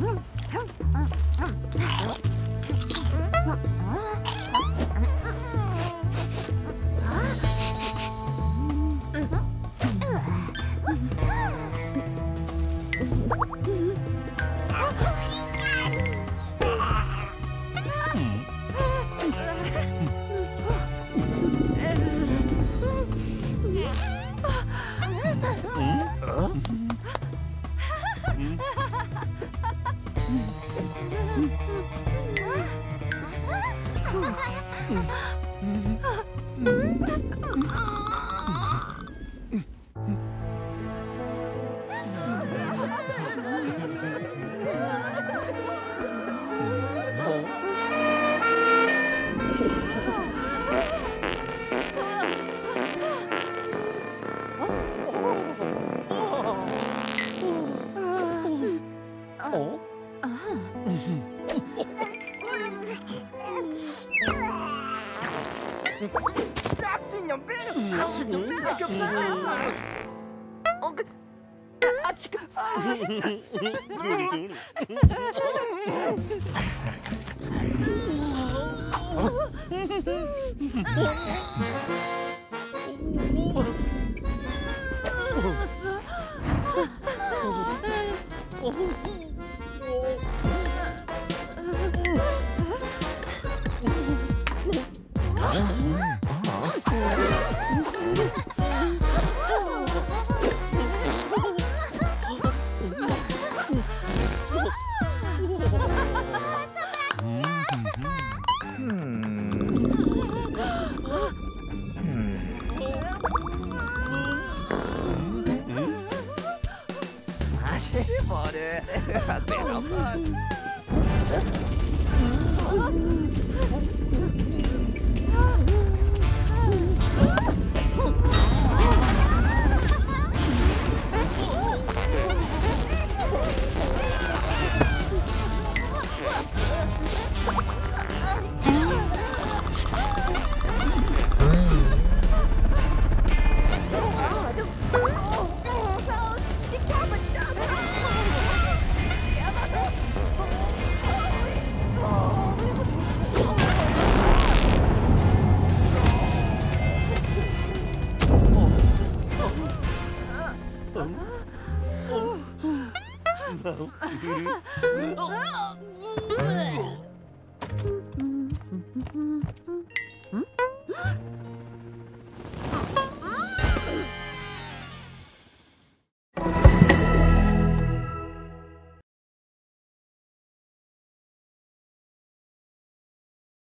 嗯哼嗯嗯嗯。 어? 아. Oh, 그, 아, 어? 어?